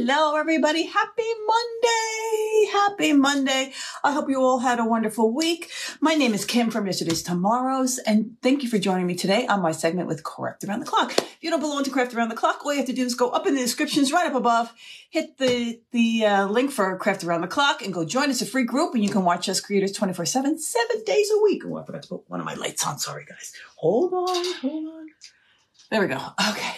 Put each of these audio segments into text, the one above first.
Hello, everybody. Happy Monday. Happy Monday. I hope you all had a wonderful week. My name is Kim from Yesterday's Tomorrows, and thank you for joining me today on my segment with Craft Around the Clock. If you don't belong to Craft Around the Clock, all you have to do is go up in the descriptions right up above, hit the, the uh, link for Craft Around the Clock, and go join us a free group, and you can watch us creators 24 7, seven days a week. Oh, I forgot to put one of my lights on. Sorry, guys. Hold on, hold on. There we go. Okay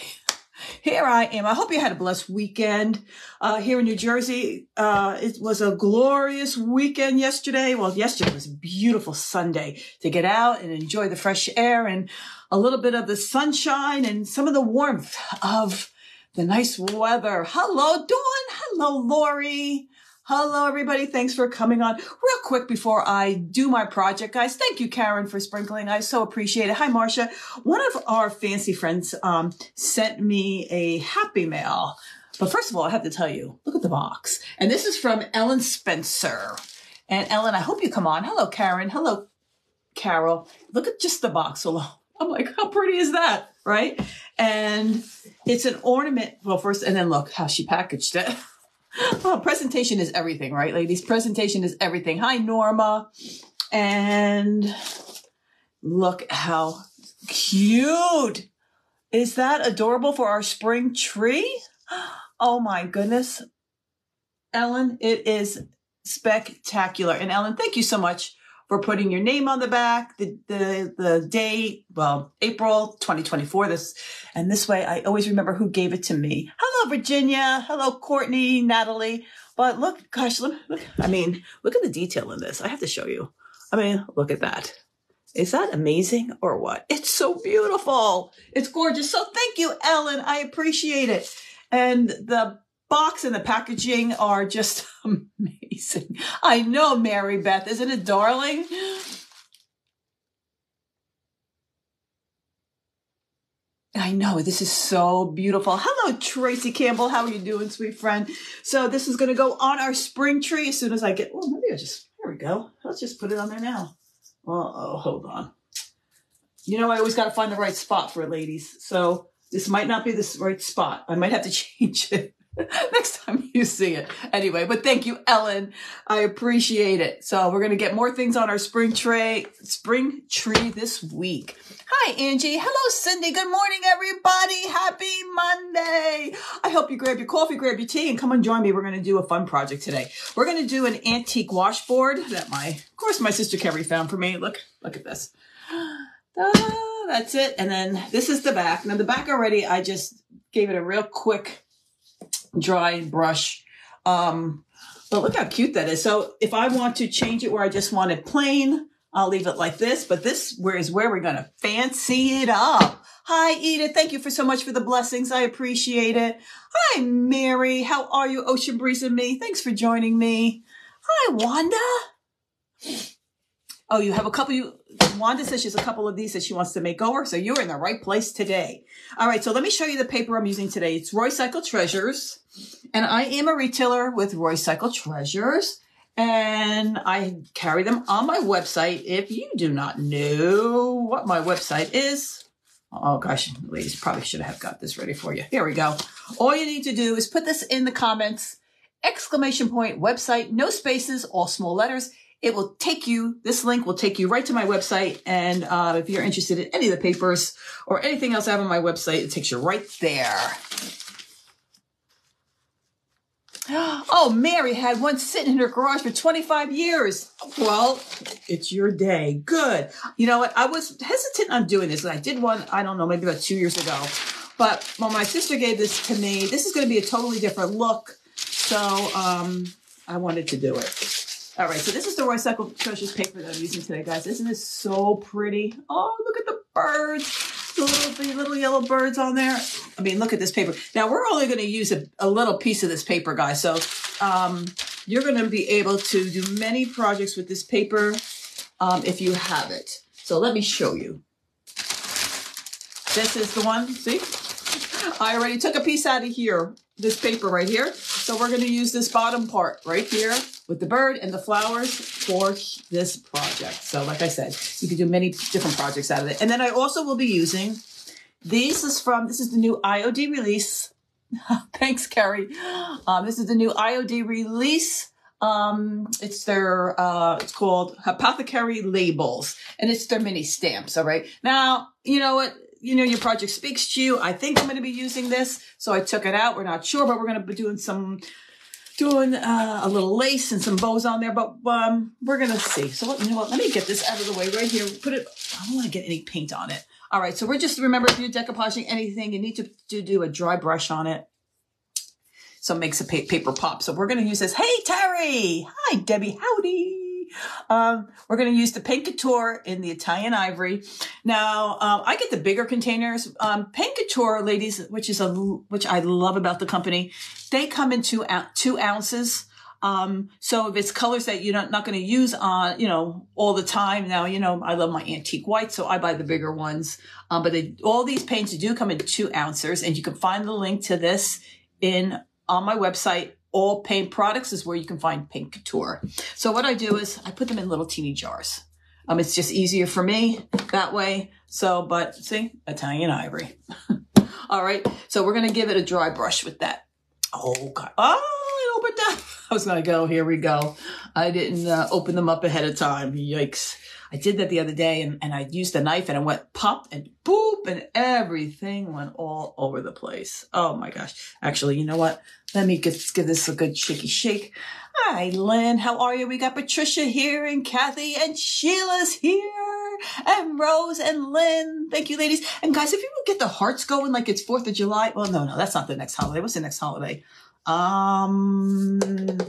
here I am. I hope you had a blessed weekend uh, here in New Jersey. Uh, it was a glorious weekend yesterday. Well, yesterday was a beautiful Sunday to get out and enjoy the fresh air and a little bit of the sunshine and some of the warmth of the nice weather. Hello, Dawn. Hello, Lori. Hello, everybody. Thanks for coming on. Real quick before I do my project, guys. Thank you, Karen, for sprinkling. I so appreciate it. Hi, Marcia. One of our fancy friends um, sent me a happy mail. But first of all, I have to tell you, look at the box. And this is from Ellen Spencer. And Ellen, I hope you come on. Hello, Karen. Hello, Carol. Look at just the box alone. I'm like, how pretty is that? Right? And it's an ornament. Well, first, and then look how she packaged it. well, presentation is everything, right, ladies? Presentation is everything. Hi, Norma. And look how cute. Is that adorable for our spring tree? Oh my goodness. Ellen, it is spectacular. And Ellen, thank you so much for putting your name on the back, the, the, the date, well, April 2024. This, and this way I always remember who gave it to me. Hello, Virginia. Hello, Courtney, Natalie. But look, gosh, look, look, I mean, look at the detail in this. I have to show you. I mean, look at that. Is that amazing or what? It's so beautiful. It's gorgeous. So thank you, Ellen. I appreciate it. And the box and the packaging are just amazing. I know, Mary Beth. Isn't it darling? I know this is so beautiful. Hello, Tracy Campbell. How are you doing, sweet friend? So this is going to go on our spring tree as soon as I get. Oh, maybe I just there we go. Let's just put it on there now. Well, oh, hold on. You know, I always got to find the right spot for it, ladies. So this might not be the right spot. I might have to change it. next time you see it. Anyway, but thank you, Ellen. I appreciate it. So we're to get more things on our spring tray, spring tree this week. Hi, Angie. Hello, Cindy. Good morning, everybody. Happy Monday. I hope you grab your coffee, grab your tea, and come and join me. We're to do a fun project today. We're to do an antique washboard that my, of course, my sister Kerry found for me. Look, look at this. that's it. And then this is the back. Now the back already, I just gave it a real quick dry brush. Um, but look how cute that is. So if I want to change it where I just want it plain, I'll leave it like this. But this where is where we're going to fancy it up. Hi, Edith. Thank you for so much for the blessings. I appreciate it. Hi, Mary. How are you? Ocean Breeze and me. Thanks for joining me. Hi, Wanda. Oh, you have a couple. You Wanda says she has a couple of these that she wants to make over. So you're in the right place today. All right. So let me show you the paper I'm using today. It's Roycycled Treasures. And I am a retailer with Roycycled Treasures. And I carry them on my website. If you do not know what my website is, oh gosh, ladies, probably should have got this ready for you. Here we go. All you need to do is put this in the comments, exclamation point website, no spaces, all small letters it will take you, this link will take you right to my website. And uh, if you're interested in any of the papers or anything else I have on my website, it takes you right there. Oh, Mary had one sitting in her garage for 25 years. Well, it's your day. Good. You know what? I was hesitant on doing this. and I did one, I don't know, maybe about two years ago. But when my sister gave this to me, this is going to be a totally different look. So um, I wanted to do it. All right, so this is the Roycycled Treasures paper that I'm using today, guys. Isn't this so pretty? Oh, look at the birds, the little, the little yellow birds on there. I mean, look at this paper. Now, we're only going to use a, a, little piece of this paper, guys. So um, you're going to be able to do many projects with this paper um, if you have it. So let me show you. This is the one, see? I already took a piece out of here, this paper right here. So we're going to use this bottom part right here with the bird and the flowers for this project. So like I said, you can do many different projects out of it. And then I also will be using, these is from, this is the new IOD release Thanks, Carrie. Um, this is the new IOD release. Um, it's their, uh, it's called Apothecary Labels and it's their mini stamps. All right. Now, you know what? You know, your project speaks to you. I think I'm going to be using this. So I took it out. We're not sure, but we're going to be doing some, doing, uh, a little lace and some bows on there, but, um, we're going to see. So what, you know what? Let me get this out of the way right here. Put it, I don't want to get any paint on it. All right. So we're just, remember, if you're decoupaging anything, you need to, to do a dry brush on it so it makes a pa- paper pop. So we're going to use this. Hey, Terry. Hi, Debbie. Howdy. Um, we're going to use the Paint Couture in the Italian Ivory. Now, um, I get the bigger containers. Um, Paint Couture, ladies, which is a, which I love about the company, they come in two, two ounces. Um, so if it's colors that you're not, not going to use on, you know, all the time. Now, you know, I love my antique white, so I buy the bigger ones. Um, but they, all these paints do come in two ounces and you can find the link to this in on my website, all paint products is where you can find paint couture. So what I do is I put them in little teeny jars. Um, it's just easier for me that way. So, but see, Italian ivory. All right. So we're going to give it a dry brush with that. Oh, God. Oh, I opened that. I was to go. Here we go. I didn't uh, open them up ahead of time. Yikes. I did that the other day and, and I used the knife and it went pop and boop and everything went all over the place. Oh my gosh. Actually, you know what? Let me get, give this a good shaky shake. Hi, Lynn. How are you? We got Patricia here and Kathy and Sheila's here and Rose and Lynn. Thank you, ladies. And guys, if you would get the hearts going like it's 4th of July. Well, no, no, that's not the next holiday. What's the next holiday? Um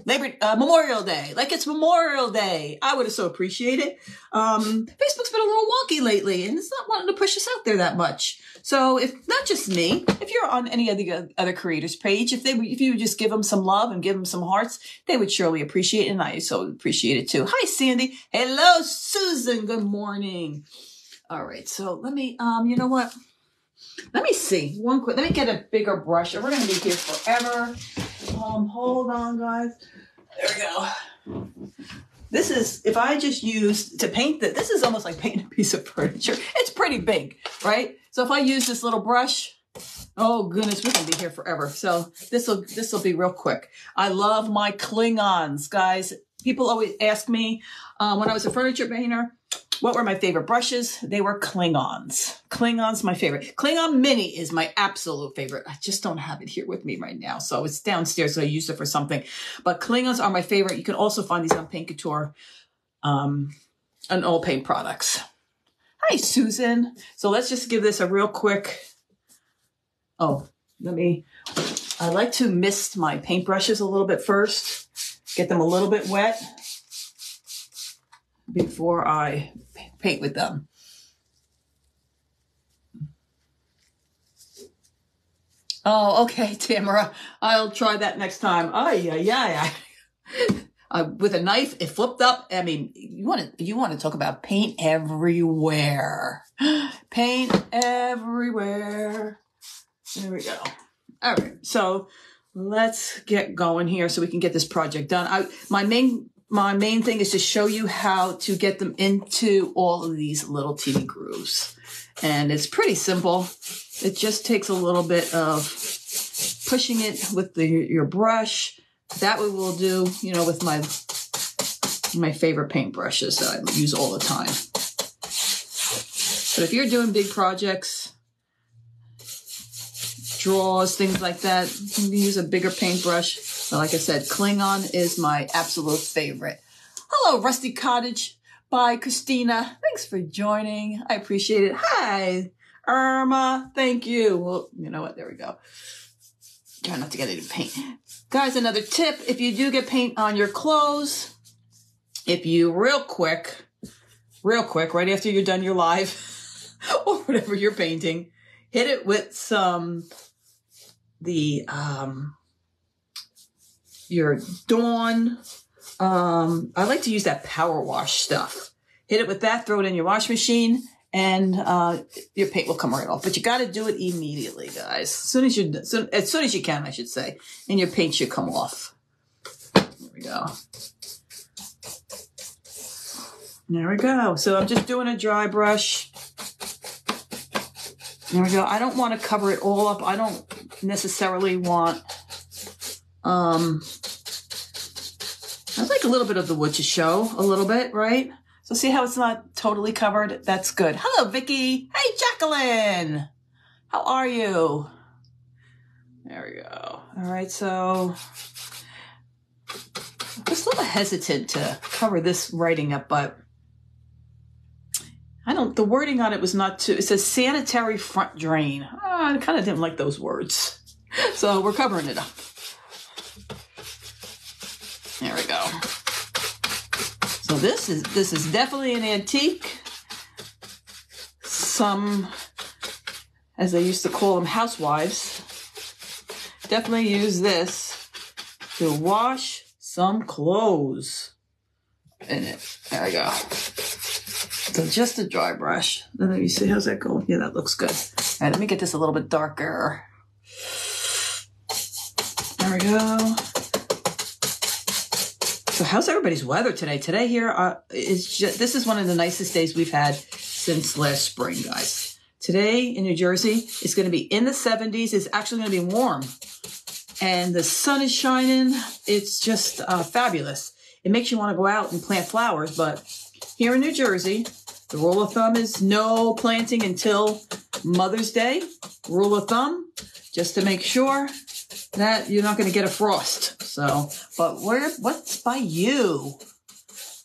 labor uh, memorial day. Like it's memorial day. I would have so appreciated it. Um facebook's been a little wonky lately and it's not wanting to push us out there that much. So if not just me if you're on any of the other creators page if they if you just give them some love and give them some hearts they would surely appreciate it and i so appreciate it too. Hi sandy. Hello susan. Good morning. All right so let me um you know what? Let me see. One quick. Let me get a bigger brush. We're gonna be here forever. Um, hold on, guys. There we go. This is if I just use to paint that. This is almost like painting a piece of furniture. It's pretty big, right? So if I use this little brush, oh goodness, we're gonna be here forever. So this will this will be real quick. I love my Cling Ons, guys. People always ask me um, when I was a furniture painter what were my favorite brushes? They were Cling Ons. Klingons, my favorite. Cling On Mini is my absolute favorite. I just don't have it here with me right now. So it's downstairs, so I used it for something. But Cling Ons are my favorite. You can also find these on Paint Couture um, and all paint products. Hi, Susan. So let's just give this a real quick. Oh, let me. I like to mist my paintbrushes a little bit first, get them a little bit wet before I paint with them. Oh, okay, Tamara. I'll try that next time. Oh, yeah, yeah, yeah. with a knife, it flipped up. I mean, you want to you want to talk about paint everywhere. paint everywhere. There we go. All right. So let's get going here so we can get this project done. I my main my main thing is to show you how to get them into all of these little teeny grooves. And it's pretty simple. It just takes a little bit of pushing it with the, your brush. That we will do, you know, with my my favorite paint brushes that I use all the time. But if you're doing big projects, draws, things like that, you can use a bigger paintbrush. Like I said, Cling On is my absolute favorite. Hello, Rusty Cottage by Christina. Thanks for joining. I appreciate it. Hi, Irma. Thank you. Well, you know what? There we go. Try not to get any paint. Guys, another tip. If you do get paint on your clothes, if you real quick, real quick, right after you're done your live or whatever you're painting, hit it with some, the, um, your Dawn. Um, I like to use that power wash stuff. Hit it with that, throw it in your wash machine, and uh, your paint will come right off. But you got to do it immediately, guys. As soon as you, as soon as you can, I should say, and your paint should come off. There we go. There we go. So I'm just doing a dry brush. There we go. I don't want to cover it all up. I don't necessarily want, um, a little bit of the wood to show, a little bit, right? So see how it's not totally covered? That's good. Hello, Vicky. Hey, Jacqueline. How are you? There we go. All right, so I was a little hesitant to cover this writing up, but I don't, the wording on it was not too, it says sanitary front drain. Oh, I kind of didn't like those words. So we're covering it up. There we go. So this is, this is definitely an antique. Some, as they used to call them, housewives, definitely use this to wash some clothes in it. There we go. So just a dry brush. Let me see. How's that going? Yeah, that looks good. All right, let me get this a little bit darker. There we go. So how's everybody's weather today? Today here uh, is just, this is one of the nicest days we've had since last spring, guys. Today in New Jersey, it's going to be in the 70s. It's actually going to be warm. And the sun is shining. It's just uh, fabulous. It makes you want to go out and plant flowers, but here in New Jersey, the rule of thumb is no planting until Mother's Day. Rule of thumb, just to make sure that you're not going to get a frost. So, but where, what's by you?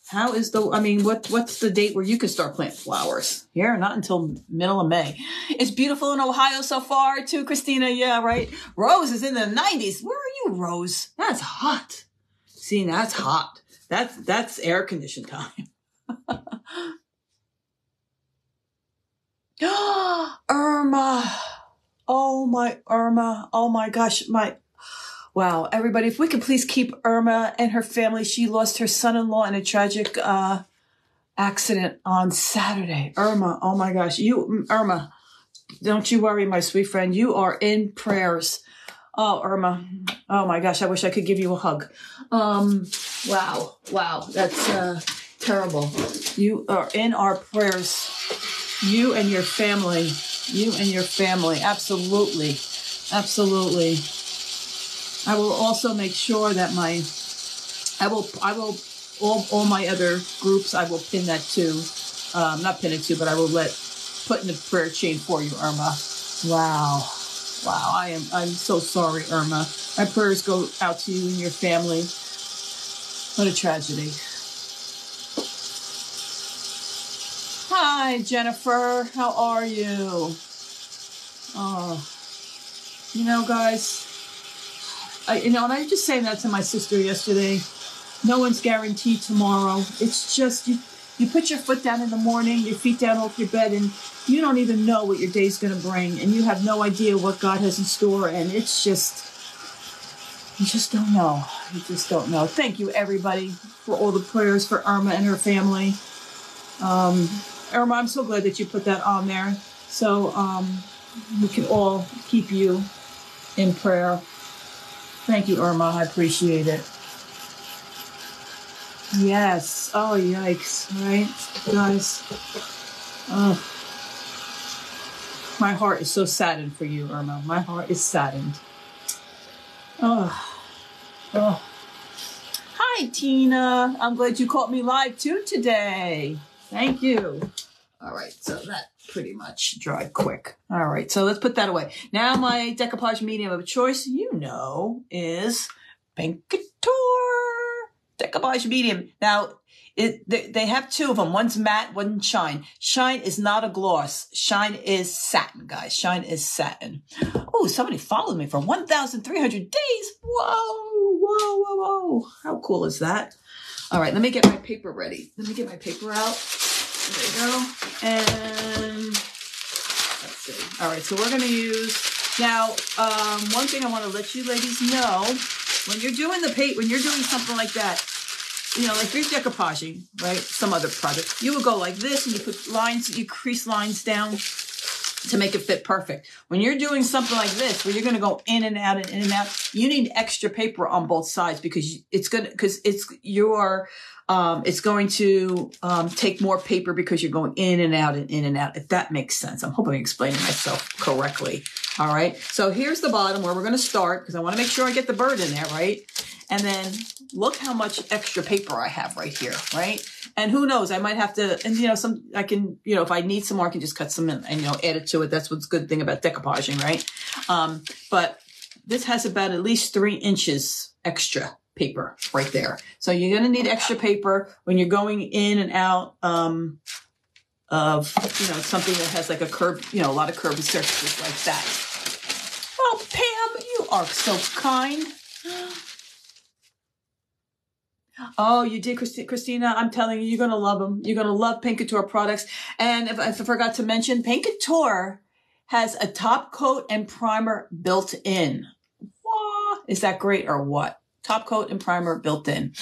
How is the, I mean, what, what's the date where you can start planting flowers? Here, not until middle of May. It's beautiful in Ohio so far too, Christina. Yeah, right. Rose is in the 90s. Where are you, Rose? That's hot. See, that's hot. That's, that's air conditioned time. Irma. Oh my Irma. Oh my gosh. My wow. Everybody, if we could please keep Irma and her family. She lost her son-in-law in a tragic uh accident on Saturday. Irma. Oh my gosh. You Irma. Don't you worry, my sweet friend. You are in prayers. Oh, Irma. Oh my gosh. I wish I could give you a hug. Um, wow. Wow. That's, uh, terrible. You are in our prayers. You and your family. You and your family. Absolutely. Absolutely. I will also make sure that my, I will, I will, all, all my other groups, I will pin that to, um, not pin it to, but I will let, put in the prayer chain for you, Irma. Wow. Wow. I am, I'm so sorry, Irma. My prayers go out to you and your family. What a tragedy. Hi, Jennifer. How are you? Oh, you know, guys, I, you know, and I was just saying that to my sister yesterday. No one's guaranteed tomorrow. It's just you. You put your foot down in the morning, your feet down off your bed, and you don't even know what your day's going to bring, and you have no idea what God has in store, and it's just, you just don't know. You just don't know. Thank you, everybody, for all the prayers for Irma and her family. Um, Irma, I'm so glad that you put that on there, so um, we can all keep you in prayer. Thank you, Irma. I appreciate it. Yes. Oh, yikes. Right, guys. Oh. My heart is so saddened for you, Irma. My heart is saddened. Oh. Oh. Hi, Tina. I'm glad you caught me live too today. Thank you. All right, so that pretty much dried quick. All right, so let's put that away. Now my decoupage medium of choice, you know, is Paint Couture decoupage medium. Now, it, they, they have two of them. One's matte, one's shine. Shine is not a gloss. Shine is satin, guys. Shine is satin. Oh, somebody followed me for 1,300 days. Whoa, whoa, whoa, whoa. How cool is that? All right, let me get my paper ready. Let me get my paper out. There we go. And let's see. All right, so we're going to use, now, um, one thing I want to let you ladies know, when you're doing the paint, when you're doing something like that, you know, like you're decoupaging, right? Some other project. You would go like this and you put lines, you crease lines down. To make it fit perfect. When you're doing something like this, where you're going to go in and out and in and out, you need extra paper on both sides because it's going to, because it's your, um, it's going to um, take more paper because you're going in and out and in and out. If that makes sense, I'm hoping I'm explaining myself correctly. All right. So here's the bottom where we're going to start because I want to make sure I get the bird in there, right? And then look how much extra paper I have right here, right? And who knows, I might have to, and you know, some, I can, you know, if I need some more, I can just cut some in and, you know, add it to it. That's what's good thing about decoupaging, right? Um, but this has about at least three inches extra paper right there. So you're going to need extra paper when you're going in and out, um, of, you know, something that has like a curve, you know, a lot of curved surfaces like that. Oh, Pam, you are so kind. Oh, you did, Christina. I'm telling you, you're to love them. You're to love Paint Couture products. And if, if I forgot to mention, Paint Couture has a top coat and primer built in. Is that great or what? Top coat and primer built in.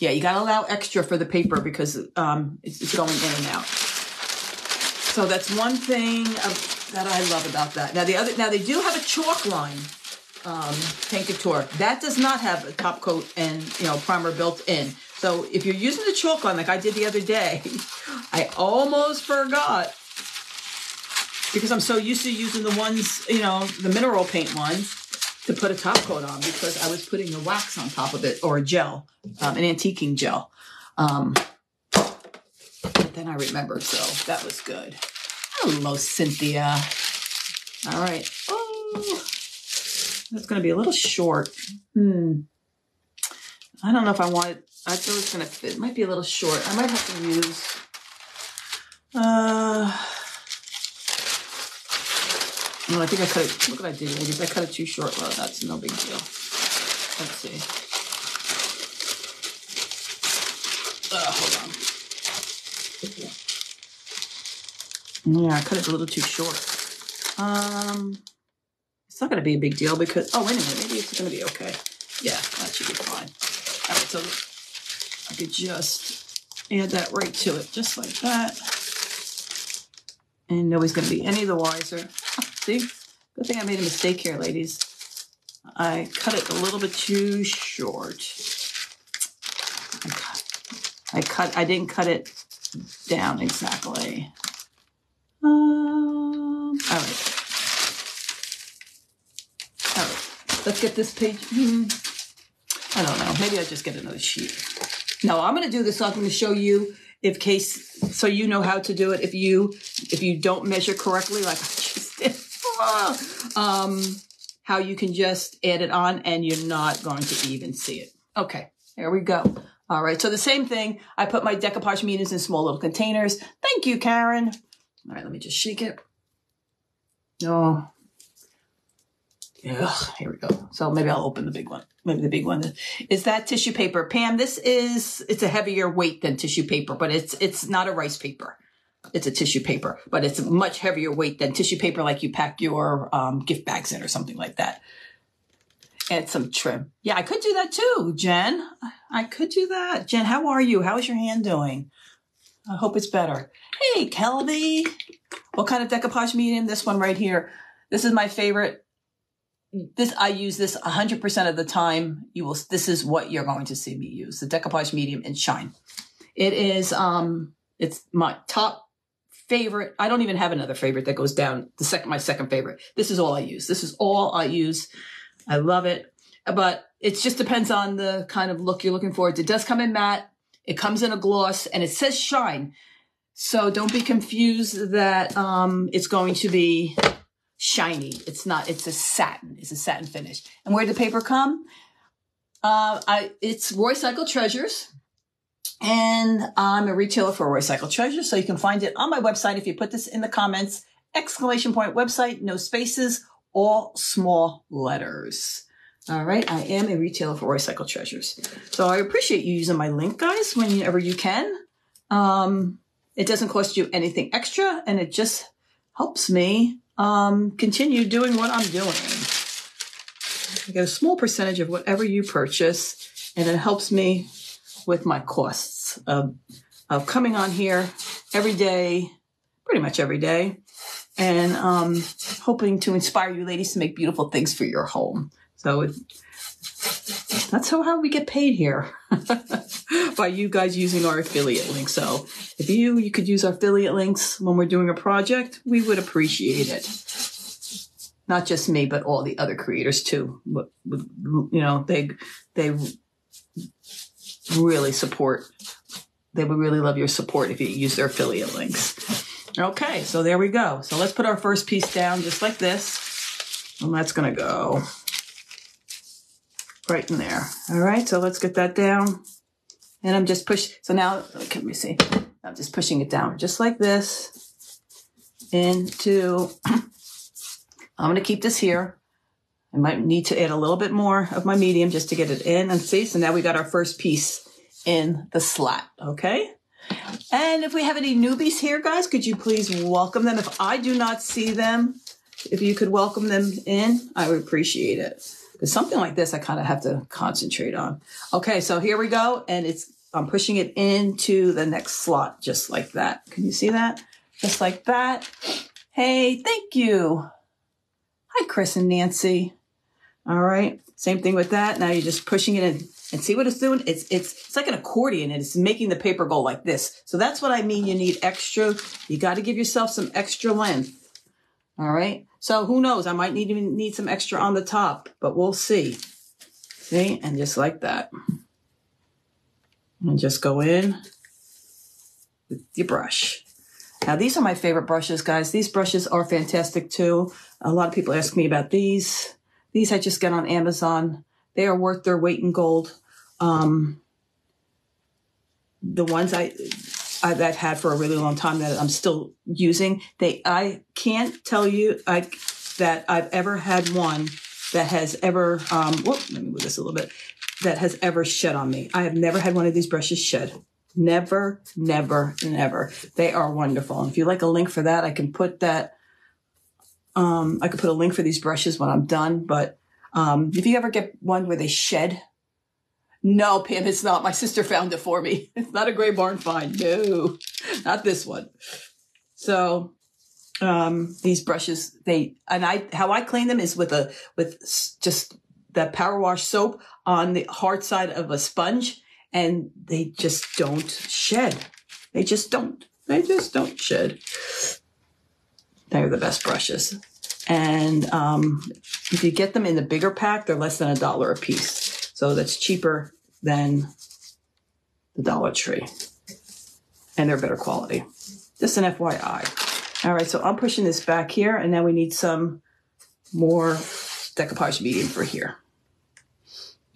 Yeah, you got to allow extra for the paper because um, it's, it's, going in and out. So that's one thing of, that I love about that. Now the other, now they do have a chalk line um, Paint Couture. That does not have a top coat and you know primer built in. So if you're using the chalk line like I did the other day, I almost forgot because I'm so used to using the ones, you know, the mineral paint ones to put a top coat on because I was putting the wax on top of it or a gel, um, an antiquing gel. Um, but then I remembered, so that was good. Hello, Cynthia. All right. Oh. That's going to be a little short. Hmm. I don't know if I want it. I feel it's going to fit. It might be a little short. I might have to use. Uh. I think I cut it. Look what I did, ladies. I cut it too short. Well, that's no big deal. Let's see. Uh, hold on. Yeah, I cut it a little too short. Um, it's not going to be a big deal because, oh, wait a minute, maybe it's going to be okay. Yeah, that should be fine. All right, so I could just add that right to it, just like that. And nobody's going to be any the wiser. See, good thing I made a mistake here, ladies. I cut it a little bit too short. I cut, I cut, I didn't cut it down exactly. Um, all right. Let's get this page. Hmm. I don't know. Maybe I'll just get another sheet. No, I'm going to do this. So I'm going to show you if case, so you know how to do it. If you, if you don't measure correctly, like I just did, um, how you can just add it on and you're not going to even see it. Okay, there we go. All right, so the same thing. I put my decoupage mediums in small little containers. Thank you, Karen. All right, let me just shake it. Oh, yeah, here we go. So maybe I'll open the big one. Maybe the big one is that tissue paper. Pam, this is it's a heavier weight than tissue paper, but it's it's not a rice paper. It's a tissue paper, but it's a much heavier weight than tissue paper like you pack your um, gift bags in or something like that. And some trim. Yeah, I could do that too, Jen. I could do that. Jen, how are you? How is your hand doing? I hope it's better. Hey, Kelby. What kind of decoupage medium? This one right here. This is my favorite this I use this 100% of the time. You will this is what you're going to see me use. The decoupage medium in shine. It is um it's my top favorite. I don't even have another favorite that goes down the second my second favorite. This is all I use. This is all I use. I love it. But it just depends on the kind of look you're looking for. It does come in matte. It comes in a gloss and it says shine. So don't be confused that um, it's going to be shiny. It's not, it's a satin. It's a satin finish. And where did the paper come? Uh, I, it's Roycycled Treasures. And I'm a retailer for Roycycled Treasures. So you can find it on my website. If you put this in the comments, exclamation point website, no spaces, all small letters. All right. I am a retailer for Roycycled Treasures. So I appreciate you using my link, guys, whenever you can. Um, it doesn't cost you anything extra and it just helps me um, continue doing what I'm doing. I get a small percentage of whatever you purchase, and it helps me with my costs of, of coming on here every day, pretty much every day, and um, hoping to inspire you ladies to make beautiful things for your home. So it, that's how, how we get paid here by you guys using our affiliate links. So if you you could use our affiliate links when we're doing a project, we would appreciate it. Not just me, but all the other creators too. You know, they they really support. They would really love your support if you use their affiliate links. Okay, so there we go. So let's put our first piece down just like this. And that's going to go right in there. All right, so let's get that down. And I'm just push. So now, let me see. I'm just pushing it down just like this into, I'm going to keep this here. I might need to add a little bit more of my medium just to get it in and see. So now we got our first piece in the slot, Okay. And if we have any newbies here, guys, could you please welcome them? If I do not see them, if you could welcome them in, I would appreciate it. Because something like this, I kind of have to concentrate on. Okay, so here we go. And it's, I'm pushing it into the next slot, just like that. Can you see that? Just like that. Hey, thank you. Hi, Chris and Nancy. All right. Same thing with that. Now you're just pushing it in and see what it's doing? It's, it's, it's like an accordion and it's making the paper go like this. So that's what I mean. You need extra, you got to give yourself some extra length. All right. So who knows? I might need even need some extra on the top, but we'll see. See? And just like that. And just go in with your brush. Now, these are my favorite brushes, guys. These brushes are fantastic too. A lot of people ask me about these. These I just get on Amazon. They are worth their weight in gold. Um, the ones I I've, had for a really long time that I'm still using, they I can't tell you I that I've ever had one that has ever um whoop, let me move this a little bit that has ever shed on me. I have never had one of these brushes shed. Never, never, never. They are wonderful. And if you like a link for that, I can put that. Um, I could put a link for these brushes when I'm done. But um, if you ever get one where they shed, no, Pam, it's not. My sister found it for me. It's not a gray barn find. No, not this one. So, um, these brushes, they, and I, how I clean them is with a, with just that power wash soap on the hard side of a sponge and they just don't shed. They just don't. They just don't shed. They're the best brushes. And um, if you get them in the bigger pack, they're less than a dollar a piece. So that's cheaper than the Dollar Tree. And they're better quality. Just an FYI. All right, so I'm pushing this back here, and now we need some more decoupage medium for here.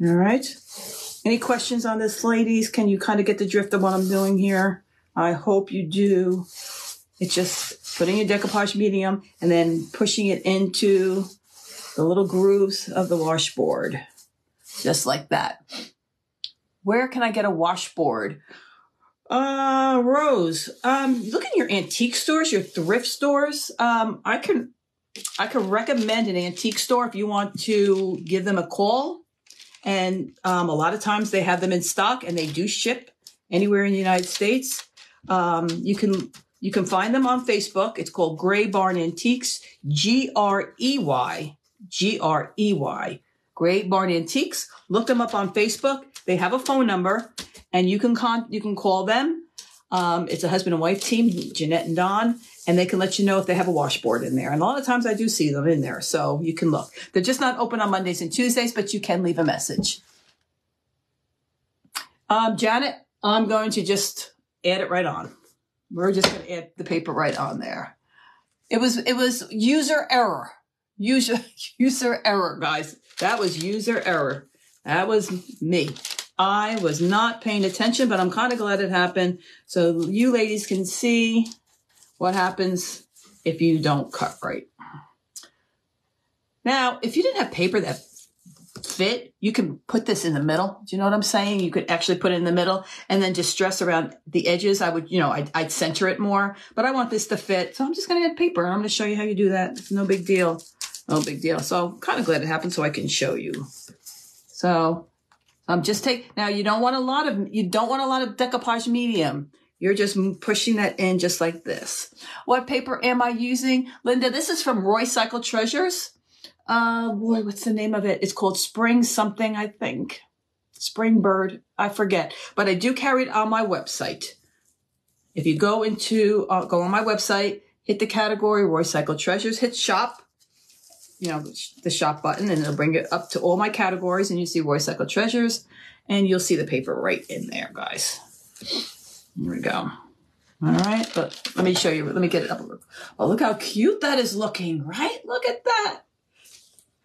All right. Any questions on this, ladies? Can you kind of get the drift of what I'm doing here? I hope you do. It just putting a decoupage medium and then pushing it into the little grooves of the washboard. Just like that. Where can I get a washboard? Uh, Rose, um, look in your antique stores, your thrift stores. Um, I can, I can recommend an antique store if you want to give them a call. And um, a lot of times they have them in stock and they do ship anywhere in the United States. Um, you can you can find them on Facebook. It's called Grey Barn Antiques, G R E Y, G R E Y, Grey Barn Antiques. Look them up on Facebook. They have a phone number, and you can con- you can call them. Um, it's a husband and wife team, Jeanette and Don, and they can let you know if they have a washboard in there. And a lot of times I do see them in there, so you can look. They're just not open on Mondays and Tuesdays, but you can leave a message. Um, Janet, I'm going to just add it right on. We're just going to add the paper right on there. It was, it was user error. User, user error, guys. That was user error. That was me. I was not paying attention, but I'm kind of glad it happened. So you ladies can see what happens if you don't cut right. Now, if you didn't have paper that fit, you can put this in the middle. Do you know what I'm saying? You could actually put it in the middle and then just stress around the edges. I would, you know, I'd, I'd center it more, but I want this to fit. So I'm just going to add paper. I'm going to show you how you do that. It's no big deal. No big deal. So I'm kind of glad it happened so I can show you. So um, just take, now you don't want a lot of, you don't want a lot of decoupage medium You're just pushing that in just like this. What paper am I using? Linda, this is from Roycycled Treasures. Uh, boy, what's the name of it? It's called Spring something, I think. Spring Bird. I forget, but I do carry it on my website. If you go into, uh, go on my website, hit the category Roycycled Treasures, hit shop, you know, the shop button and it'll bring it up to all my categories and you see Roycycled Treasures and you'll see the paper right in there, guys. Here we go. All right, but let me show you. Let me get it up. A little. Oh, look how cute that is looking, right? Look at that.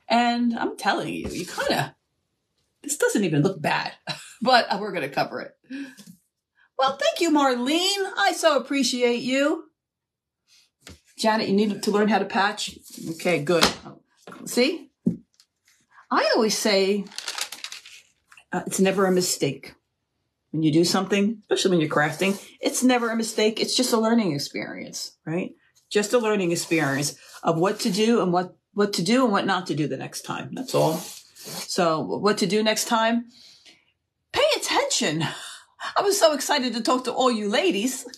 And I'm telling you, you kind of, this doesn't even look bad, but we're going to cover it. Well, thank you, Marlene. I so appreciate you. Janet, you need to learn how to patch. Okay, good. See? I always say uh, it's never a mistake. When you do something, especially when you're crafting, it's never a mistake. It's just a learning experience, right? Just a learning experience of what to do and what, what to do and what not to do the next time. That's all. So what to do next time? Pay attention. I was so excited to talk to all you ladies.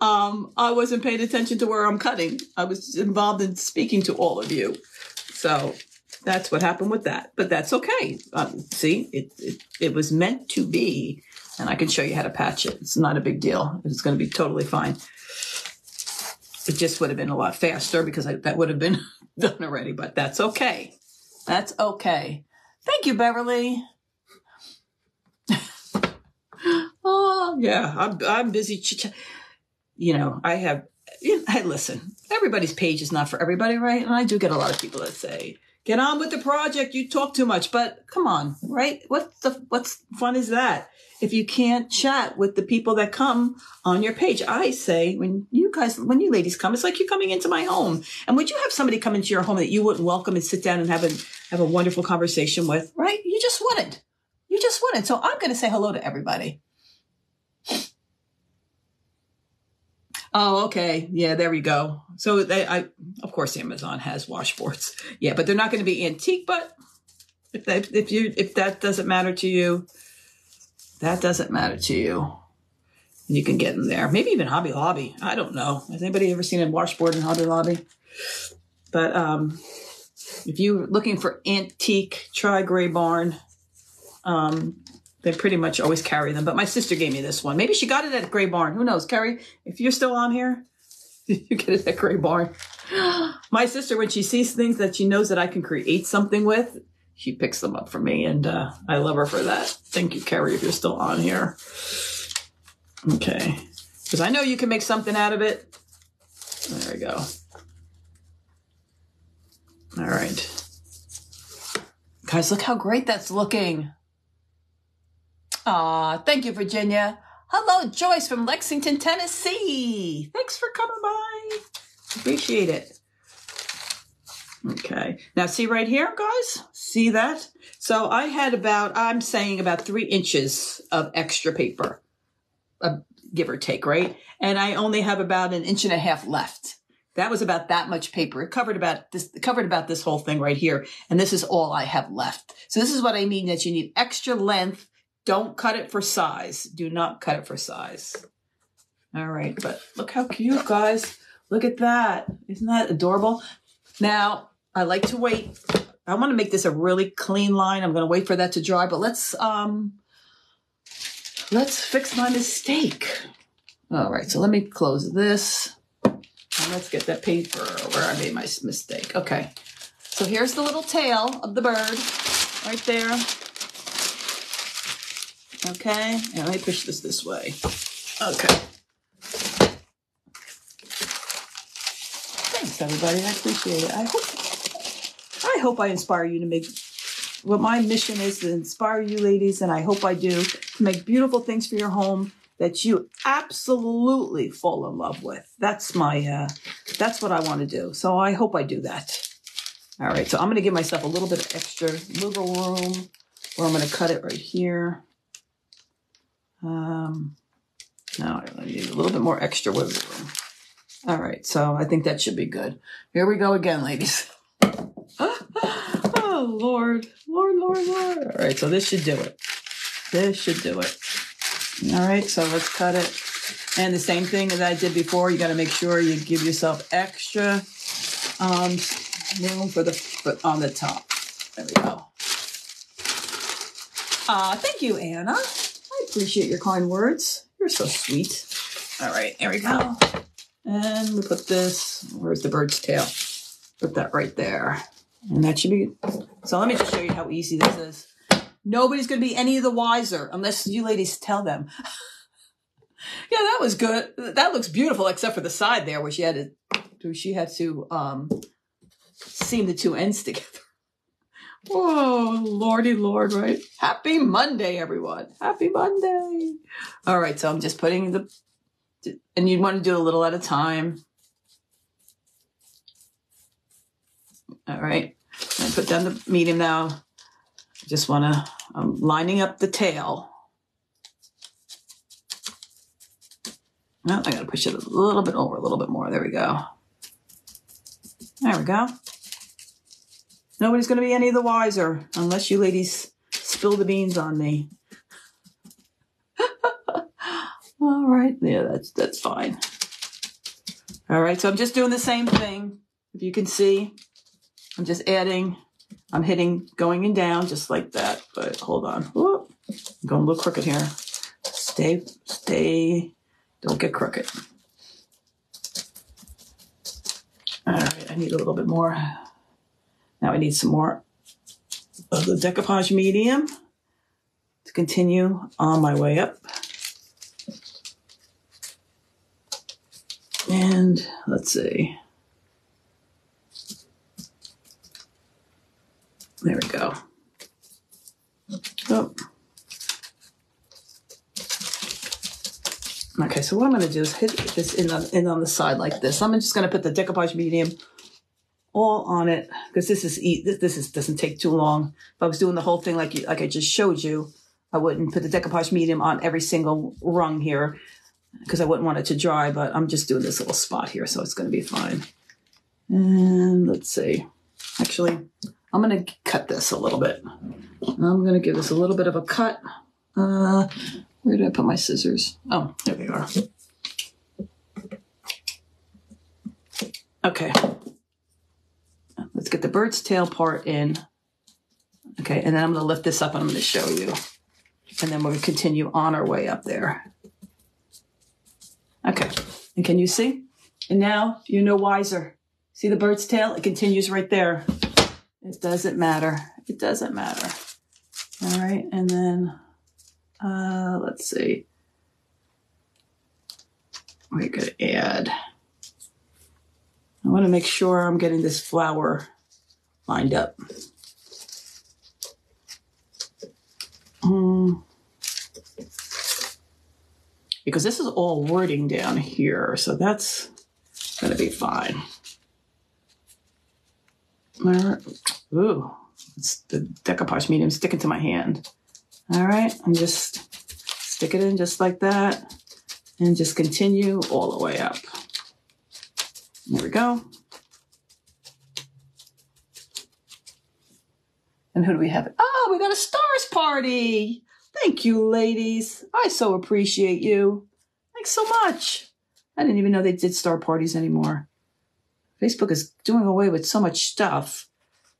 Um, I wasn't paying attention to where I'm cutting. I was involved in speaking to all of you. So that's what happened with that. But that's okay. Um, see, it, it, it was meant to be, and I can show you how to patch it. It's not a big deal. It's going to be totally fine. It just would have been a lot faster because I, that would have been done already, but that's okay. That's okay. Thank you, Beverly. oh, yeah, I'm, I'm busy. You know, I have, you know, hey, listen, everybody's page is not for everybody, right? And I do get a lot of people that say, get on with the project. You talk too much, but come on, right? What's the, what's fun is that? If you can't chat with the people that come on your page, I say when you guys, when you ladies come, it's like you're coming into my home. And would you have somebody come into your home that you wouldn't welcome and sit down and have a, have a wonderful conversation with, right? You just wouldn't. You just wouldn't. So I'm going to say hello to everybody. Oh, okay. Yeah, there we go. So they, I, of course, Amazon has washboards. Yeah, but they're not going to be antique. But if they, if you, if that doesn't matter to you, that doesn't matter to you. You can get them there. Maybe even Hobby Lobby. I don't know. Has anybody ever seen a washboard in Hobby Lobby? But um, if you're looking for antique, try Grey Barn. Um, they pretty much always carry them. But my sister gave me this one. Maybe she got it at Grey Barn. Who knows? Carrie, if you're still on here, you get it at Grey Barn. My sister, when she sees things that she knows that I can create something with, she picks them up for me. And uh, I love her for that. Thank you, Carrie, if you're still on here. Okay. Because I know you can make something out of it. There we go. All right. Guys, look how great that's looking. Aw, thank you, Virginia. Hello, Joyce from Lexington, Tennessee. Thanks for coming by. Appreciate it. Okay. Now see right here, guys? See that? So I had about, I'm saying about three inches of extra paper, uh, give or take, right? And I only have about an inch and a half left. That was about that much paper. It covered about this, covered about this whole thing right here. And this is all I have left. So this is what I mean that you need extra length don't cut it for size. Do not cut it for size. All right, but look how cute, guys. Look at that. Isn't that adorable? Now, I like to wait. I want to make this a really clean line. I'm going to wait for that to dry, but let's um let's fix my mistake. All right, so let me close this. And let's get that paper where I made my mistake. Okay. So here's the little tail of the bird right there. Okay, and let me push this this way. Okay. Thanks, everybody. I appreciate it. I hope I hope I inspire you to make what my mission is to inspire you ladies, and I hope I do to make beautiful things for your home that you absolutely fall in love with. That's my uh, that's what I want to do. So I hope I do that. All right, so I'm going to give myself a little bit of extra wiggle room, or I'm going to cut it right here. Um, now I need a little bit more extra wiggle room. All right, so I think that should be good. Here we go again, ladies. oh, Lord, Lord, Lord, Lord. All right, so this should do it. This should do it. All right, so let's cut it. And the same thing as I did before, you got to make sure you give yourself extra um, room for the foot on the top. There we go. Uh, thank you, Anna. Appreciate your kind words. You're so sweet. All right, there we go. And we put this, where's the bird's tail? Put that right there. And that should be, so let me just show you how easy this is. Nobody's going to be any of the wiser unless you ladies tell them. yeah, that was good. That looks beautiful, except for the side there where she had to, she had to um, seam the two ends together. Whoa, lordy lord, right? Happy Monday, everyone. Happy Monday. All right, so I'm just putting the, and you want to do a little at a time. All right, I put down the medium now. I just want to, I'm lining up the tail. Well, I got to push it a little bit over, a little bit more. There we go. There we go. Nobody's going to be any of the wiser unless you ladies spill the beans on me. All right. Yeah, that's that's fine. All right. So I'm just doing the same thing. If you can see, I'm just adding, I'm hitting going and down just like that. But hold on. Whoop. I'm going a little crooked here. Stay, stay. Don't get crooked. All right. I need a little bit more. Now I need some more of the decoupage medium to continue on my way up. And let's see. There we go. Oh. Okay, so what I'm going to do is hit this in on, in on the side like this. I'm just going to put the decoupage medium all on it because this is this, this is doesn't take too long. If I was doing the whole thing like you, like I just showed you, I wouldn't put the decoupage medium on every single rung here because I wouldn't want it to dry. But I'm just doing this little spot here, so it's going to be fine. And let's see. Actually, I'm going to cut this a little bit. I'm going to give this a little bit of a cut. Uh, where did I put my scissors? Oh, there they are. Okay. Let's get the bird's tail part in. Okay, and then I'm to lift this up and I'm to show you. And then we're to continue on our way up there. Okay, and can you see? And now you're no wiser. See the bird's tail? It continues right there. It doesn't matter. It doesn't matter. All right, and then uh, let's see. We're to add. I want to make sure I'm getting this flower lined up. Um, because this is all wording down here, so that's going to be fine. Ooh, it's the decoupage medium sticking to my hand. All right, and just stick it in just like that and just continue all the way up. There we go. And who do we have? Oh, we got a stars party. Thank you, ladies. I so appreciate you. Thanks so much. I didn't even know they did star parties anymore. Facebook is doing away with so much stuff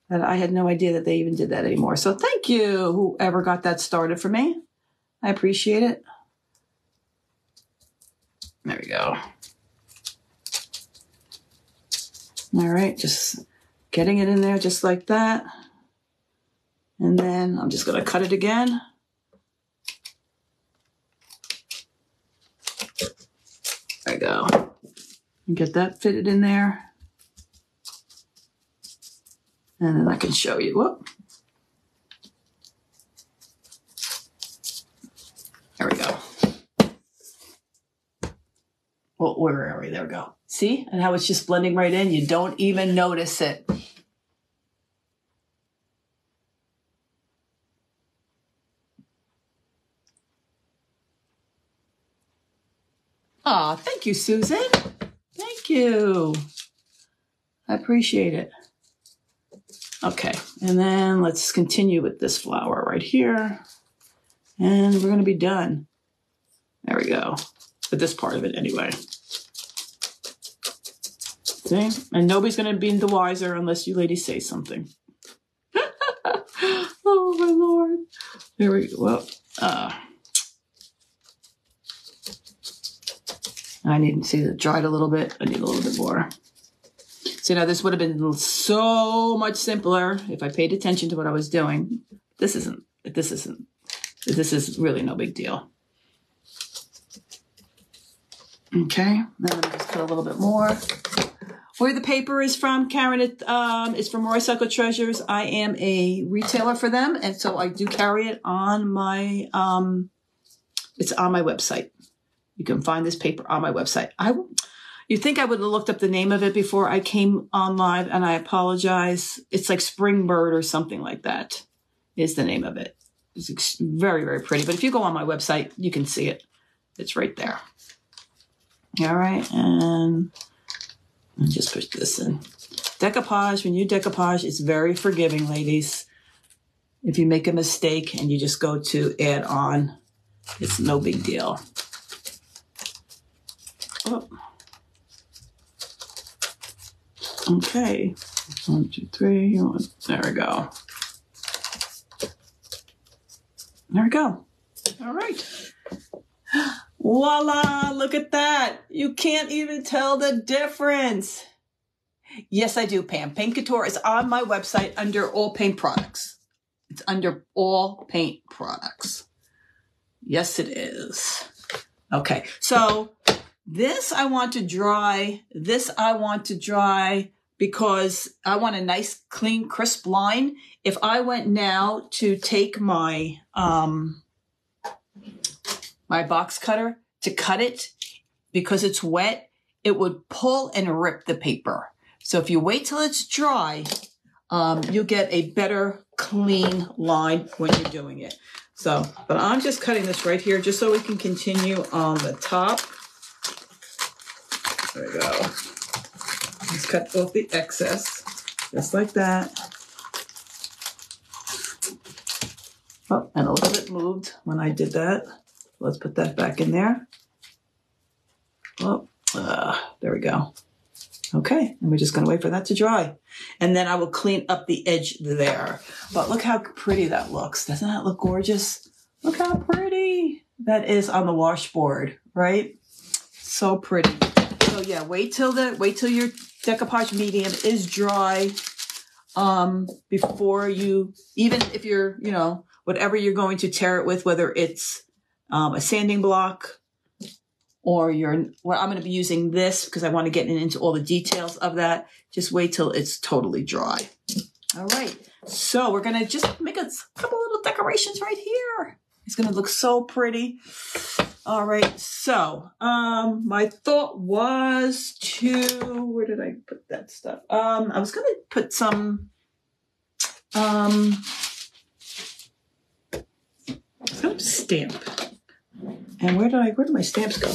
that I had no idea that they even did that anymore. So thank you, whoever got that started for me. I appreciate it. There we go. All right, just getting it in there just like that. And then I'm just going to cut it again. There we go. And get that fitted in there. And then I can show you. Whoop. There we go. Well, where are we? There we go. See? And how it's just blending right in. You don't even notice it. Aw, thank you, Susan. Thank you. I appreciate it. Okay, and then let's continue with this flower right here. And we're going to be done. There we go. But this part of it anyway. See? And nobody's going to be the wiser unless you ladies say something. oh my lord. There we go. Well, uh, I need to see it dried a little bit. I need a little bit more. See, now this would have been so much simpler if I paid attention to what I was doing. This isn't, this isn't, this is really no big deal. Okay, then I'm just put a little bit more. Where the paper is from, Karen, it um, is from Roycycled Treasures. I am a retailer for them, and so I do carry it on my, um, it's on my website. You can find this paper on my website. I, you think I would have looked up the name of it before I came on live, and I apologize. It's like Spring Bird or something like that is the name of it. It's very, very pretty. But if you go on my website, you can see it. It's right there. All right, and just push this in. Decoupage, when you decoupage, it's very forgiving, ladies. If you make a mistake and you just go to add on, it's no big deal. Oh. Okay, one, two, three, one. There we go. There we go. All right. Voila, look at that. You can't even tell the difference. Yes, I do, Pam. Paint Couture is on my website under all paint products. It's under all paint products. Yes, it is. Okay, so this I want to dry. This I want to dry because I want a nice, clean, crisp line. If I went now to take my, um, my box cutter to cut it because it's wet, it would pull and rip the paper. So if you wait till it's dry, um, you'll get a better clean line when you're doing it. So, but I'm just cutting this right here just so we can continue on the top. There we go. Let's cut off the excess, just like that. Oh, and a little bit moved when I did that. Let's put that back in there. Oh, uh, there we go. Okay, and we're just gonna wait for that to dry. And then I will clean up the edge there. But look how pretty that looks. Doesn't that look gorgeous? Look how pretty that is on the washboard, right? So pretty. So yeah, wait till the, wait till your decoupage medium is dry um, before you, even if you're, you know, whatever you're going to tear it with, whether it's um, a sanding block, or you're, well, I'm going to be using this because I want to get into all the details of that. Just wait till it's totally dry. All right. So we're going to just make a couple little decorations right here. It's going to look so pretty. All right. So, um, my thought was to, where did I put that stuff? Um, I was going to put some, um, was stamp and where did I, where did my stamps go?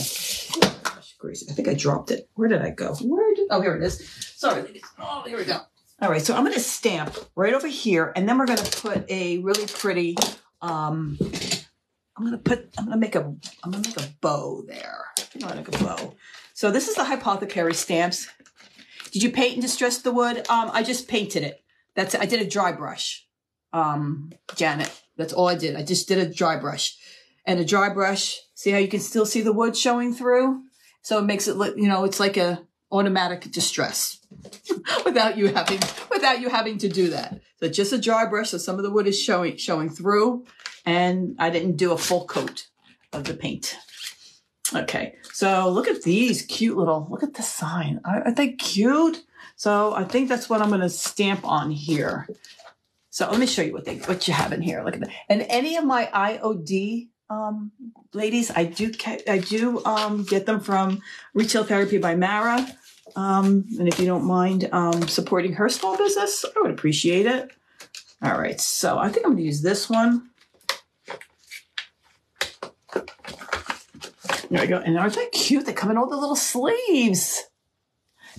Gosh, I think I dropped it. Where did I go? Where did, oh, here it is. Sorry, ladies. Oh, here we go. All right, so I'm going to stamp right over here, and then we're going to put a really pretty, um, I'm going to put, I'm going to make a, I'm going to make a bow there. I'm going to make a bow. So this is the Apothecary stamps. Did you paint and distress the wood? Um, I just painted it. That's, I did a dry brush. Um, Janet, that's all I did. I just did a dry brush and a dry brush. See how you can still see the wood showing through? So it makes it look, you know, it's like a automatic distress without you having, without you having to do that. So just a dry brush. So some of the wood is showing, showing through and I didn't do a full coat of the paint. Okay. So look at these cute little, look at the sign. Aren't they cute? So I think that's what I'm going to stamp on here. So let me show you what they, what you have in here. Look at that. And any of my IOD um, ladies, I do I do um, get them from Retail Therapy by Mara. Um, and if you don't mind um, supporting her small business, I would appreciate it. All right, so I think I'm going to use this one. There we go. And aren't they cute? They come in all the little sleeves.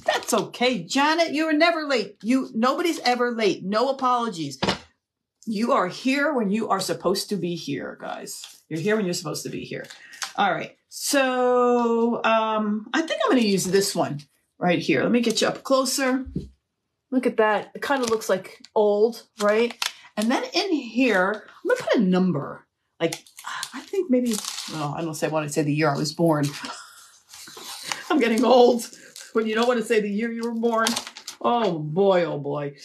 That's okay, Janet. You are never late. You nobody's ever late. No apologies. You are here when you are supposed to be here, guys. You're here when you're supposed to be here. All right. So um, I think I'm going to use this one right here. Let me get you up closer. Look at that. It kind of looks like old, right? And then in here, I'm going to put a number. Like, I think maybe, oh, I don't say I want to say the year I was born. I'm getting old when you don't want to say the year you were born. Oh boy, oh boy.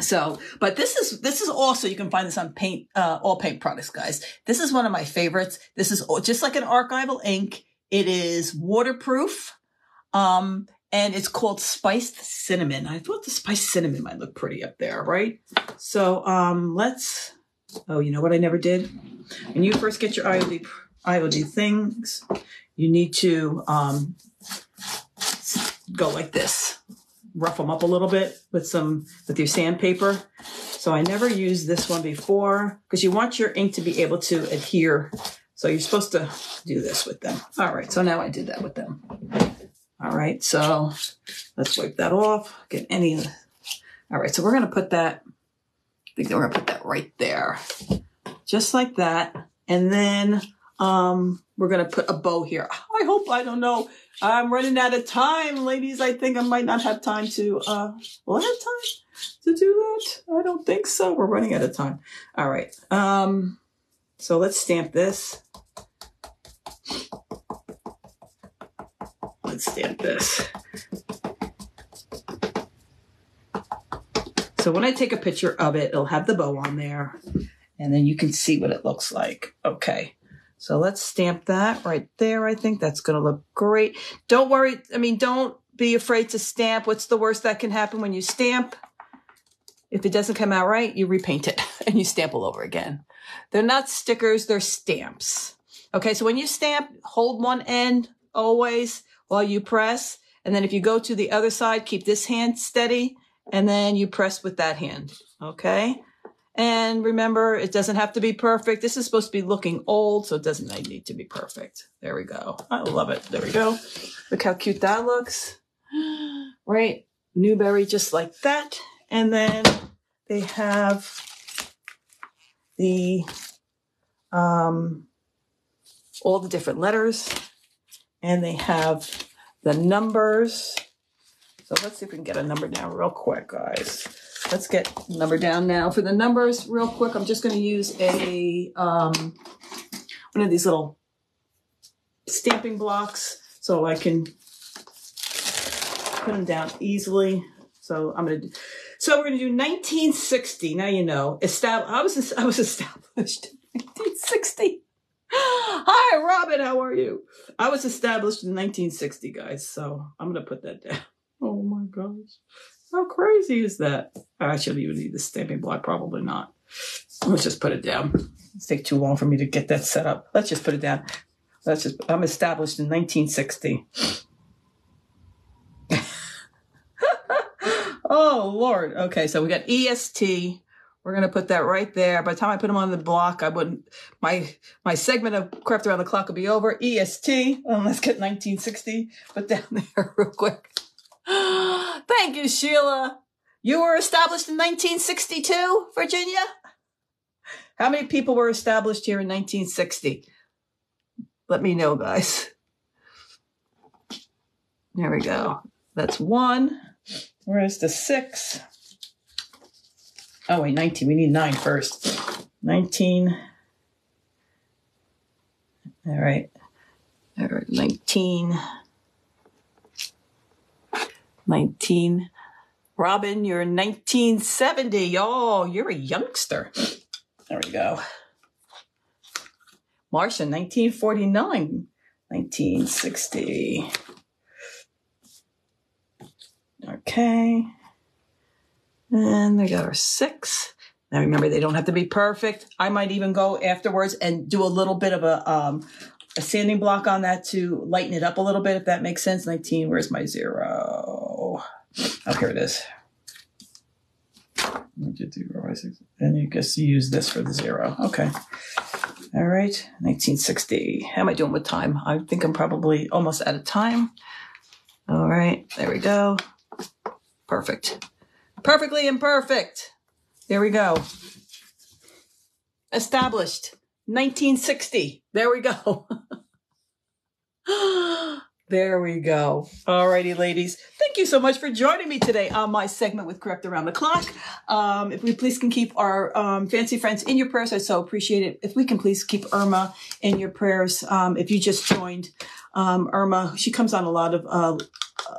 So, but this is this is also you can find this on paint uh, all paint products, guys. This is one of my favorites. This is just like an archival ink. It is waterproof, um, and it's called spiced cinnamon. I thought the spiced cinnamon might look pretty up there, right? So, um, let's. Oh, you know what I never did? When you first get your IOD IOD things, you need to um, go like this rough them up a little bit with some with your sandpaper. So I never used this one before because you want your ink to be able to adhere. So you're supposed to do this with them. All right, so now I did that with them. All right, so let's wipe that off. Get any. All right, so we're gonna put that. I think we're gonna put that right there, just like that, and then um, we're gonna put a bow here. I hope I don't know I'm running out of time, ladies. I think I might not have time to, uh, will I have time to do that? I don't think so. We're running out of time. All right. Um, so let's stamp this. Let's stamp this. So when I take a picture of it, it'll have the bow on there and then you can see what it looks like. Okay. So let's stamp that right there. I think that's going to look great. Don't worry. I mean, don't be afraid to stamp. What's the worst that can happen when you stamp? If it doesn't come out right, you repaint it and you stamp all over again. They're not stickers, they're stamps. Okay, so when you stamp, hold one end always while you press. And then if you go to the other side, keep this hand steady and then you press with that hand. Okay. And remember, it doesn't have to be perfect. This is supposed to be looking old, so it doesn't need to be perfect. There we go. I love it. There we go. Look how cute that looks. Right? Newberry just like that. And then they have the um all the different letters and they have the numbers. So let's see if we can get a number down real quick, guys. Let's get number down now. For the numbers, real quick, I'm just going to use a um, one of these little stamping blocks so I can put them down easily. So I'm going to. do, So we're going to do 1960. Now you know. Estab- I was I was established in 1960. Hi, Robin. How are you? I was established in 1960, guys. So I'm going to put that down. Oh my gosh. How crazy is that? I should even need the stamping block. Probably not. Let's just put it down. It's take too long for me to get that set up. Let's just put it down. Let's just. I'm established in 1960. oh Lord. Okay, so we got EST. We're gonna put that right there. By the time I put them on the block, I wouldn't. My my segment of craft around the clock will be over. EST. Well, oh, let's get 1960. Put down there real quick. Thank you, Sheila. You were established in 1962, Virginia? How many people were established here in 1960? Let me know, guys. There we go. That's one. Where's the six? Oh, wait, 19. We need nine first. 19. All right. All right, 19. 19. Robin, you're 1970. Oh, you're a youngster. There we go. Marcia, 1949. 1960. Okay. And they got our six. Now remember, they don't have to be perfect. I might even go afterwards and do a little bit of a um, a sanding block on that to lighten it up a little bit, if that makes sense. 19, where's my zero? Oh, here it is. And you guess you use this for the zero. Okay. All right. 1960. How am I doing with time? I think I'm probably almost out of time. All right. There we go. Perfect. Perfectly imperfect. There we go. Established. 1960. There we go. there we go. All righty, ladies. Thank you so much for joining me today on my segment with Craft Around the Clock. Um, if we please can keep our um, fancy friends in your prayers, I so appreciate it. If we can please keep Irma in your prayers. Um, if you just joined, um, Irma, she comes on a lot of uh,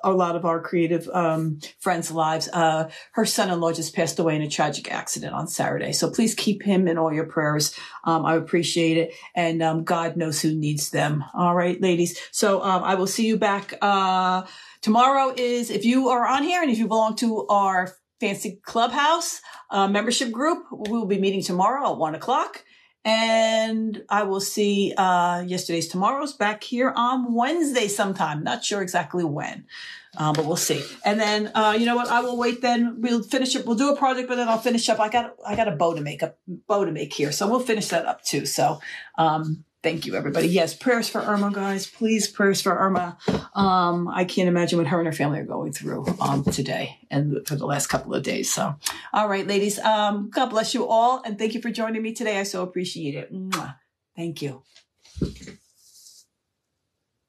a lot of our creative um, friends' lives. Uh, her son-in-law just passed away in a tragic accident on Saturday, so please keep him in all your prayers. Um, I appreciate it, and um, God knows who needs them. All right, ladies. So um, I will see you back uh, tomorrow. Is if you are on here and if you belong to our fancy clubhouse uh, membership group, we will be meeting tomorrow at one o'clock. And I will see uh, yesterday's tomorrow's back here on Wednesday sometime. Not sure exactly when, uh, but we'll see. And then uh, you know what? I will wait. Then we'll finish up. We'll do a project, but then I'll finish up. I got I got a bow to make a bow to make here, so we'll finish that up too. So um, thank you, everybody. Yes, prayers for Irma, guys. Please, prayers for Irma. Um, I can't imagine what her and her family are going through um, today and for the last couple of days. So, all right, ladies. Um, God bless you all, and thank you for joining me today. I so appreciate it. Mwah. Thank you.